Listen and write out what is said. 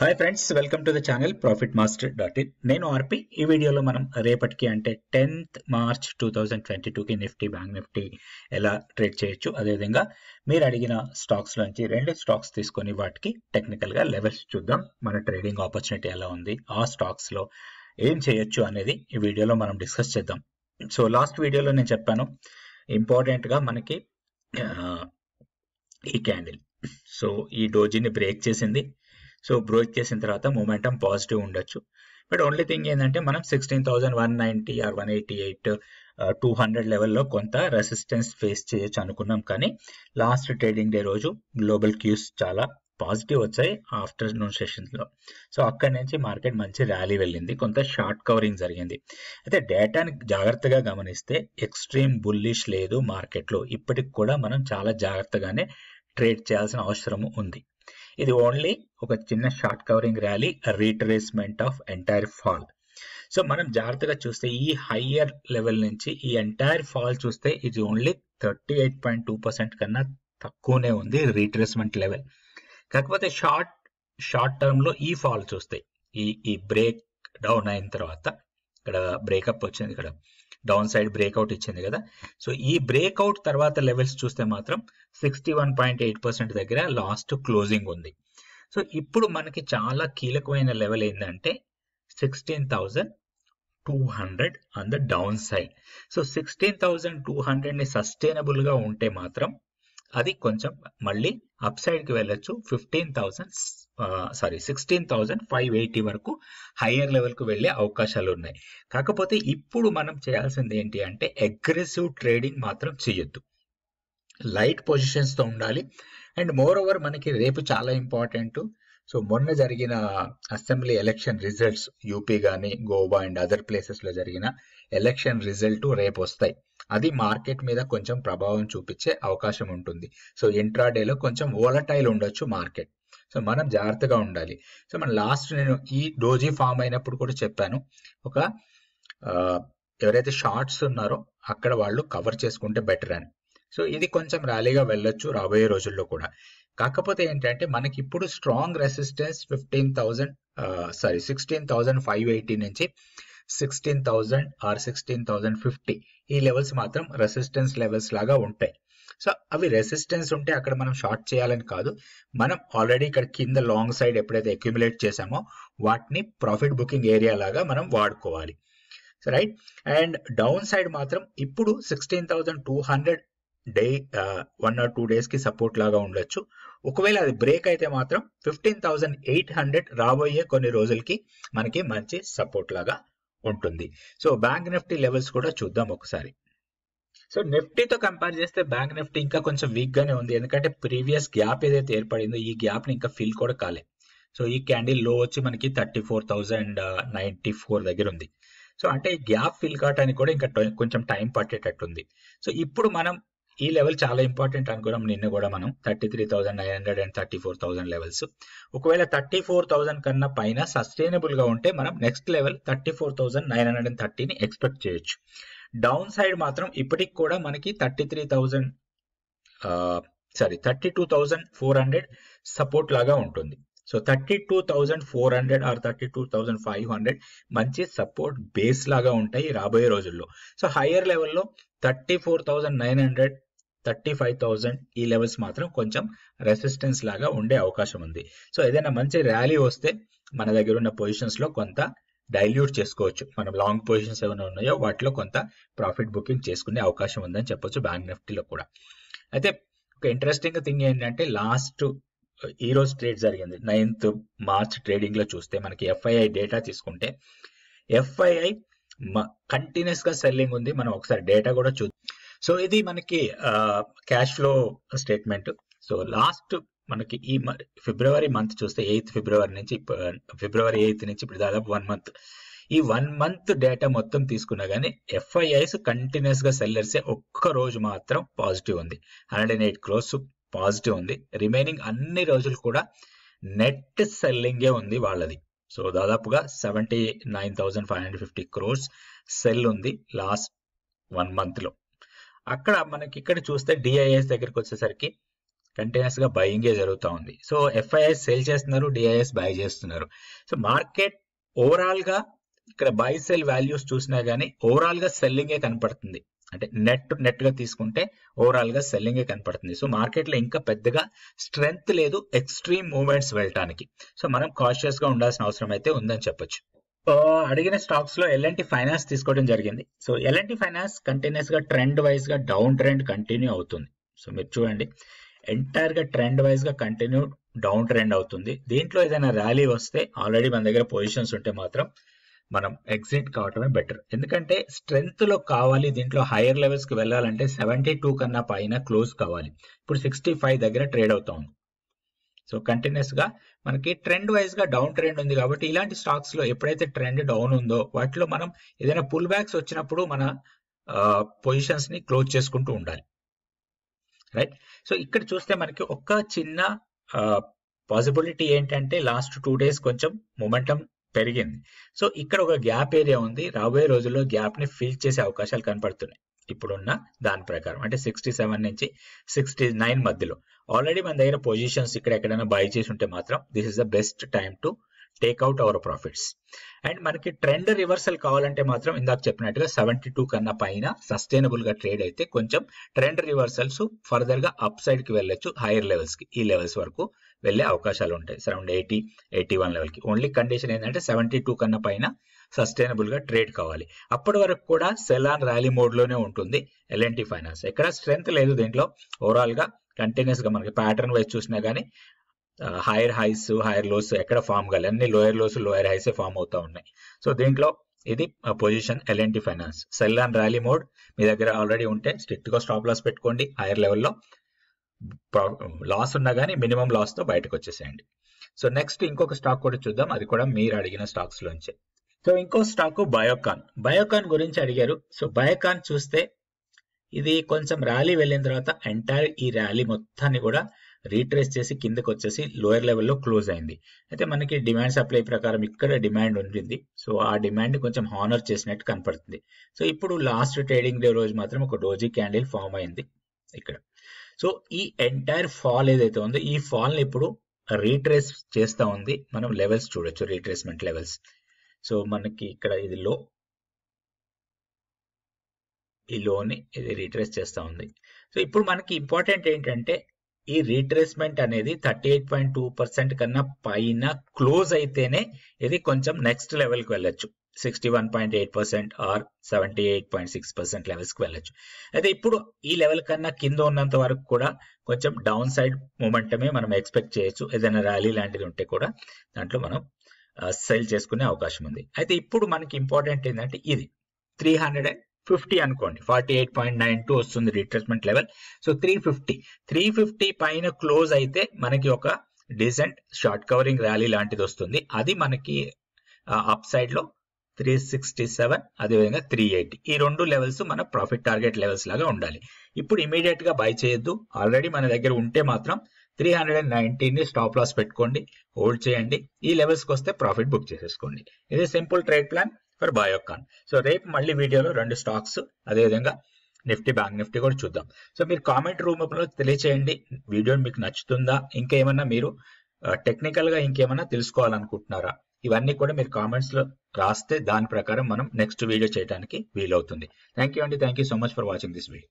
Hi friends welcome to the channel profit master dot in నేను RP. ఈ వీడియోలో మనం రేపటికి అంటే tenth March two thousand twenty టూకి నిఫ్టీ బ్యాంక్ నిఫ్టీ ఎలా ట్రేడ్ చేయొచ్చు? అదేవిధంగా మీరు అడిగిన స్టాక్స్ నుంచి రెండు స్టాక్స్ తీసుకొని వాటికి టెక్నికల్గా లెవెల్స్ చూద్దాం. మన ట్రేడింగ్ ఆపర్చునిటీ ఎలా ఉంది? ఆ స్టాక్స్లో ఏం చేయొచ్చు అనేది ఈ వీడియోలో మనం డిస్కస్ చేద్దాం. సో లాస్ట్ వీడియోలో నేను చెప్పాను ఇంపార్టెంట్గా మనకి ఈ క్యాండిల్ సో ఈ డోజీని బ్రేక్ చేసింది సో బ్రేక్ చేసిన తర్వాత మొమెంటం పాజిటివ్ ఉండొచ్చు. బట్ ఓన్లీ థింగ్ ఏంటంటే మనం sixteen thousand one ninety or one eighty eight two hundred లెవెల్లో కొంత రెసిస్టెన్స్ ఫేస్ చేయొచ్చు అనుకున్నాం. కానీ లాస్ట్ ట్రేడింగ్ డే రోజు గ్లోబల్ క్యూస్ చాలా పాజిటివ్ వచ్చాయి ఆఫ్టర్నూన్ సెషన్స్లో సో అక్కడి నుంచి మార్కెట్ మంచి ర్యాలీ వెళ్ళింది. కొంత షార్ట్ కవరింగ్ జరిగింది. అయితే డేటాని జాగ్రత్తగా గమనిస్తే ఎక్స్ట్రీమ్ బుల్లిష్ లేదు మార్కెట్లో ఇప్పటికి కూడా మనం చాలా జాగ్రత్తగానే ట్రేడ్ చేయాల్సిన అవసరం ఉంది. ఇది ఓన్లీ ఒక చిన్న short covering rally retracement of entire fall so మనం జాగ్రత్తగా చూస్తే ఈ హయ్యర్ లెవెల్ నుంచి ఈ ఎంటైర్ ఫాల్ చూస్తే ఇది only thirty eight point two percent కన్నా తక్కువనే ఉంది రీట్రేస్మెంట్ లెవెల్ కాకపోతే షార్ట్ షార్ట్ టర్మ్లో ఈ ఫాల్ చూస్తే ఈ ఈ బ్రేక్ డౌన్ అయిన తర్వాత ఇక్కడ బ్రేకప్ వచ్చింది ఇక్కడ. డౌన్ సైడ్ బ్రేక్అవుట్ ఇచ్చింది కదా. సో ఈ బ్రేక్అవుట్ తర్వాత లెవెల్స్ చూస్తే మాత్రం sixty one point eight percent దగ్గర లాస్ట్ క్లోజింగ్ ఉంది. సో ఇప్పుడు మనకి చాలా కీలకమైన లెవెల్ ఏంటంటే sixteen thousand two hundred on the down side so sixteen thousand two హండ్రెడ్ని ఉంటే మాత్రం అది కొంచెం మళ్ళీ అప్ సైడ్కి వెళ్ళొచ్చు. Fifteen thousand sorry sixteen thousand five eighty వరకు హయ్యర్ లెవెల్కు వెళ్ళే అవకాశాలు ఉన్నాయి. కాకపోతే ఇప్పుడు మనం చేయాల్సింది ఏంటి అంటే అగ్రెసివ్ ట్రేడింగ్ మాత్రం చేయొద్దు. లైట్ పొజిషన్స్తో ఉండాలి. అండ్ మోర్ ఓవర్ మనకి రేపు చాలా ఇంపార్టెంట్ సో మొన్న జరిగిన అసెంబ్లీ ఎలక్షన్ రిజల్ట్స్ యూపీ కానీ గోవా అండ్ అదర్ ప్లేసెస్లో జరిగిన ఎలక్షన్ రిజల్ట్ రేపు వస్తాయి. అది మార్కెట్ మీద కొంచెం ప్రభావం చూపించే అవకాశం ఉంటుంది. సో ఇంట్రాడేలో కొంచెం ఓలటైల్ ఉండొచ్చు మార్కెట్ సో మనం జాగ్రత్తగా ఉండాలి. సో మన లాస్ట్ నేను ఈ డోజీ ఫామ్ అయినప్పుడు కూడా చెప్పాను. ఒక ఎవరైతే షార్ట్స్ ఉన్నారో అక్కడ వాళ్ళు కవర్ చేసుకుంటే బెటర్ అని. సో ఇది కొంచెం ర్యాలీగా వెళ్ళొచ్చు రాబోయే రోజుల్లో కూడా. కాకపోతే ఏంటంటే మనకి ఇప్పుడు strong resistance fifteen thousand sorry sixteen thousand five eighty నుంచి sixteen thousand or sixteen thousand fifty ఈ లెవెల్స్ మాత్రం రెసిస్టెన్స్ లెవెల్స్ లాగా ఉంటాయి. సో అవి రెసిస్టెన్స్ ఉంటే అక్కడ మనం షార్ట్ చేయాలని కాదు. మనం ఆల్రెడీ ఇక్కడ కింద లాంగ్ సైడ్ ఎప్పుడైతే అక్యుములేట్ చేసామో వాటిని ప్రాఫిట్ బుకింగ్ ఏరియా లాగా మనం వాడుకోవాలి. రైట్ అండ్ డౌన్ సైడ్ మాత్రం ఇప్పుడు sixteen thousand two hundred day one or two డేస్కి సపోర్ట్ లాగా ఉండొచ్చు. ఒకవేళ అది బ్రేక్ అయితే మాత్రం ఫిఫ్టీన్ థౌసండ్ ఎయిట్ హండ్రెడ్ రాబోయే కొన్ని రోజులకి మనకి మంచి సపోర్ట్ లాగా ఉంటుంది. సో బ్యాంక్ నిఫ్టీ లెవెల్స్ కూడా చూద్దాం ఒకసారి. సో నిఫ్టీతో కంపేర్ చేస్తే బ్యాంక్ నిఫ్టీ ఇంకా కొంచెం వీక్ గానే ఉంది. ఎందుకంటే ప్రీవియస్ గ్యాప్ ఏదైతే ఏర్పడిందో ఈ గ్యాప్ని ఇంకా ఫిల్ కూడా కాలే. సో ఈ క్యాండిల్లో వచ్చి మనకి thirty four thousand ninety four దగ్గర ఉంది. సో అంటే ఈ గ్యాప్ ఫిల్ కావడానికి కూడా ఇంకా కొంచెం టైం పట్టేటట్టుంది. సో ఇప్పుడు మనం ఈ లెవెల్ చాలా ఇంపార్టెంట్ అనుకున్నాం నిన్న కూడా మనం thirty three thousand nine hundred and thirty four thousand levels ఒకవేళ థర్టీ ఫోర్ థౌసండ్ కన్నా పైన సస్టైనబుల్గా ఉంటే మనం next level thirty four thousand nine hundred and థర్టీని expect చేయొచ్చు. డౌన్ సైడ్ మాత్రం ఇప్పటికి కూడా మనకి thirty three thousand sorry thirty two thousand four hundred support లాగా ఉంటుంది. So thirty two thousand four hundred or thirty two thousand five hundred మంచి support base లాగా ఉంటాయి రాబోయే రోజుల్లో. సో హయ్యర్ లెవెల్లో thirty four thousand nine hundred thirty five thousand ఈ levels మాత్రం కొంచెం రెసిస్టెన్స్ లాగా ఉండే అవకాశం ఉంది. సో ఏదైనా మంచి ర్యాలీ వస్తే మన దగ్గర ఉన్న పొజిషన్స్లో కొంత డైల్యూట్ చేసుకోవచ్చు. మనం లాంగ్ పొజిషన్స్ ఏమైనా ఉన్నాయో వాటిలో కొంత ప్రాఫిట్ బుకింగ్ చేసుకునే అవకాశం ఉందని చెప్పొచ్చు బ్యాంక్ నిఫ్టీలో కూడా. అయితే ఒక ఇంట్రెస్టింగ్ థింగ్ ఏంటంటే లాస్ట్ ఈ రోజు ట్రేడ్ జరిగింది. నైన్త్ మార్చ్ ట్రేడింగ్లో చూస్తే మనకి ఎఫ్ఐఐ డేటా తీసుకుంటే ఎఫ్ఐఐ కంటిన్యూస్గా సెల్లింగ్ ఉంది. మనం ఒకసారి డేటా కూడా చూద్దాం. సో ఇది మనకి cash flow statement so last మనకి ఈ మ- ఫిబ్రవరి మంత్ చూస్తే ఎయిత్ ఫిబ్రవరి నుంచి ఫిబ్రవరి ఎయిత్ నుంచి ఇప్పుడు దాదాపు వన్ మంత్. ఈ వన్ మంత్ డేటా మొత్తం తీసుకున్నా కానీ ఎఫ్ఐఐస్ కంటిన్యూస్గా సెల్లర్స్ ఒక్క రోజు మాత్రం పాజిటివ్ ఉంది. Hundred and eight crores positive ఉంది. రిమైనింగ్ అన్ని రోజులు కూడా నెట్ సెల్లింగే ఉంది వాళ్ళది. సో దాదాపుగా seventy nine thousand five hundred fifty crores sell ఉంది లాస్ట్ వన్ మంత్లో అక్కడ మనకి ఇక్కడ చూస్తే డిఐఎస్ దగ్గరికి వచ్చేసరికి కంటిన్యూస్గా బయింగే జరుగుతూ ఉంది. సో ఎఫ్ఐఎస్ సేల్ చేస్తున్నారు డిఐఎస్ బై చేస్తున్నారు. సో మార్కెట్ ఓవరాల్గా ఇక్కడ బై సెల్ వాల్యూస్ చూసినా గానీ ఓవరాల్గా సెల్లింగే కనపడుతుంది. అంటే నెట్ నెట్గా తీసుకుంటే ఓవరాల్గా సెల్లింగే కనపడుతుంది. సో మార్కెట్లో ఇంకా పెద్దగా స్ట్రెంగ్త్ లేదు ఎక్స్ట్రీమ్ మూవ్మెంట్స్ వెళ్ళటానికి. సో మనం కాషియస్గా ఉండాల్సిన అవసరం అయితే ఉందని చెప్పొచ్చు. అడిగిన స్టాక్స్లో ఎల్ఎన్టీ ఫైనాన్స్ తీసుకోవడం జరిగింది. సో ఎల్ఎన్టీ ఫైనాన్స్ కంటిన్యూస్గా ట్రెండ్ వైజ్గా డౌన్ ట్రెండ్ కంటిన్యూ అవుతుంది. సో మీరు చూడండి. ఎంటైర్గా ట్రెండ్ వైజ్గా కంటిన్యూ డౌన్ ట్రెండ్ అవుతుంది. దీంట్లో ఏదైనా ర్యాలీ వస్తే ఆల్రెడీ మన దగ్గర పొజిషన్స్ ఉంటే మాత్రం మనం ఎగ్జిట్ కావటమే బెటర్. ఎందుకంటే స్ట్రెంగ్త్లో కావాలి దీంట్లో హైయర్ లెవెల్స్కి వెళ్ళాలంటే సెవెంటీ టూ కన్నా పైన క్లోజ్ కావాలి. ఇప్పుడు సిక్స్టీ ఫైవ్ దగ్గర ట్రేడ్ అవుతా ఉంది. సో కంటిన్యూస్గా మనకి ట్రెండ్ వైజ్గా డౌన్ ట్రెండ్ ఉంది కాబట్టి ఇలాంటి స్టాక్స్లో ఎప్పుడైతే ట్రెండ్ డౌన్ ఉందో వాటిలో మనం ఏదైనా పుల్ బ్యాక్స్ వచ్చినప్పుడు మన పొజిషన్స్ని క్లోజ్ చేసుకుంటూ ఉండాలి. రైట్ సో ఇక్కడ చూస్తే మనకి ఒక చిన్న పాసిబిలిటీ ఏంటంటే లాస్ట్ టూ డేస్ కొంచెం మొమెంటం పెరిగింది సో ఇక్కడ ఒక గ్యాప్ ఏరియా ఉంది రాబోయే రోజుల్లో గ్యాప్ని ఫిల్ చేసే అవకాశాలు కనపడుతున్నాయి ఇప్పుడున్న దాని ప్రకారం అంటే సిక్స్టీ సెవెన్ నుంచి సిక్స్టీ నైన్ మధ్యలో ఆల్రెడీ మన దగ్గర పొజిషన్స్ ఇక్కడ ఎక్కడైనా బై చేసి ఉంటే మాత్రం this is the best time to take out our profits and మనకి ట్రెండ్ రివర్సల్ కావాలంటే మాత్రం ఇందాక చెప్పినట్టుగా సెవెంటీ టూ కన్నా పైన సస్టైనబుల్గా ట్రేడ్ అయితే కొంచెం ట్రెండ్ రివర్సల్స్ ఫర్దర్గా అప్ సైడ్కి వెళ్ళొచ్చు హైయర్ లెవెల్స్కి ఈ లెవెల్స్ వరకు వెళ్ళే అవకాశాలు ఉంటాయి. సరౌండ్ ఎయిటీ ఎయిటీ వన్ లెవెల్కి. ఓన్లీ కండిషన్ ఏంటంటే సెవెంటీ టూ కన్నా పైన సస్టైనబుల్గా ట్రేడ్ కావాలి. అప్పటి వరకు కూడా సెలాన్ ర్యాలీ మోడ్లోనే ఉంటుంది ఎల్ఎన్టీ ఫైనాన్స్ ఎక్కడ స్ట్రెంత్ లేదు దీంట్లో. ఓవరాల్గా కంటిన్యూస్గా మనకి ప్యాటర్న్ వైజ్ చూసినా గానీ హైయర్ హైస్ హైయర్ లోస్ ఎక్కడ ఫామ్ కావాలి అన్ని lower lows lower highs form అవుతా ఉన్నాయి. సో దీంట్లో ఇది position L&T finance sell and rally mode మీ దగ్గర ఆల్రెడీ ఉంటే స్ట్రిక్ట్గా స్టాప్ లాస్ పెట్టుకోండి హైయర్ లెవెల్లో లాస్ ఉన్నా కానీ మినిమం లాస్తో బయటకు వచ్చేసేయండి. సో నెక్స్ట్ ఇంకొక స్టాక్ కూడా చూద్దాం. అది కూడా మీరు అడిగిన స్టాక్స్ లోంచే. సో ఇంకో స్టాక్ బయోకాన్ బయోకాన్ గురించి అడిగారు. సో బయోకాన్ చూస్తే ఇది కొంచెం ర్యాలీ వెళ్ళిన తర్వాత ఎంటైర్ ఈ ర్యాలీ మొత్తాన్ని కూడా రీట్రేస్ చేసి కిందకు వచ్చేసి లోయర్ లెవెల్లో క్లోజ్ అయింది. అయితే మనకి డిమాండ్ సప్లై ప్రకారం ఇక్కడ డిమాండ్ ఉంటుంది సో ఆ డిమాండ్ కొంచెం హానర్ చేసినట్టు కనపడుతుంది. సో ఇప్పుడు లాస్ట్ ట్రేడింగ్ డే రోజు మాత్రం ఒక డోజీ క్యాండిల్ ఫామ్ అయింది ఇక్కడ. సో ఈ ఎంటైర్ ఫాల్ ఏదైతే ఉందో ఈ ఫాల్ని ఇప్పుడు రీట్రేస్ చేస్తా ఉంది. మనం లెవెల్స్ చూడొచ్చు రీట్రేస్మెంట్ లెవెల్స్ సో మనకి ఇక్కడ ఇది లో ఈ లోని ఇది రీట్రేస్ చేస్తూ ఉంది. సో ఇప్పుడు మనకి ఇంపార్టెంట్ ఏంటంటే ఈ రీట్రేస్మెంట్ అనేది thirty eight point two percent కన్నా పైన క్లోజ్ అయితేనే ఇది కొంచెం నెక్స్ట్ లెవెల్కి వెళ్ళొచ్చు. Sixty one point eight percent or seventy eight point six percent లెవెల్స్కి వెళ్ళొచ్చు. అయితే ఇప్పుడు ఈ లెవెల్ కన్నా కింద ఉన్నంత వరకు కూడా కొంచెం డౌన్ సైడ్ మూమెంటమే మనం ఎక్స్పెక్ట్ చేయొచ్చు. ఏదైనా ర్యాలీ లాంటిది ఉంటే కూడా దాంట్లో మనం సెల్ చేసుకునే అవకాశం ఉంది. అయితే ఇప్పుడు మనకి ఇంపార్టెంట్ ఏంటంటే ఇది. త్రీ హండ్రెడ్ అండ్ ఫిఫ్టీ అనుకోండి. Forty eight point nine two వస్తుంది retracement level so three fifty three fifty పైన క్లోజ్ అయితే మనకి ఒక డీసెంట్ షార్ట్ కవరింగ్ ర్యాలీ లాంటిది వస్తుంది. అది మనకి అప్ సైడ్లో త్రీ సిక్స్టీ సెవెన్ అదేవిధంగా త్రీ ఎయిటీ ఈ రెండు లెవెల్స్ మన ప్రాఫిట్ టార్గెట్ లెవెల్స్ లాగా ఉండాలి. ఇప్పుడు ఇమీడియట్గా బై చేయొద్దు. ఆల్రెడీ మన దగ్గర ఉంటే మాత్రం త్రీ హండ్రెడ్ అండ్ నైన్టీన్ని స్టాప్ లాస్ పెట్టుకోండి. హోల్డ్ చేయండి. ఈ లెవెల్స్కి వస్తే ప్రాఫిట్ బుక్ చేసేసుకోండి. ఇది simple trade plan for Biocon. So రేపు మళ్ళీ వీడియోలో రెండు స్టాక్స్ అదేవిధంగా నిఫ్టీ బ్యాంక్ నిఫ్టీ కూడా చూద్దాం. సో మీరు కామెంట్ రూపంలో తెలియచేయండి. వీడియో మీకు నచ్చుతుందా? ఇంకేమన్నా మీరు టెక్నికల్గా ఇంకేమన్నా తెలుసుకోవాలనుకుంటున్నారా? ఇవన్నీ కూడా మీరు కామెంట్స్లో రాస్తే దాని ప్రకారం మనం నెక్స్ట్ వీడియో చేయడానికి వీలవుతుంది. థ్యాంక్ యూ అండి. Thank you so much for watching this video.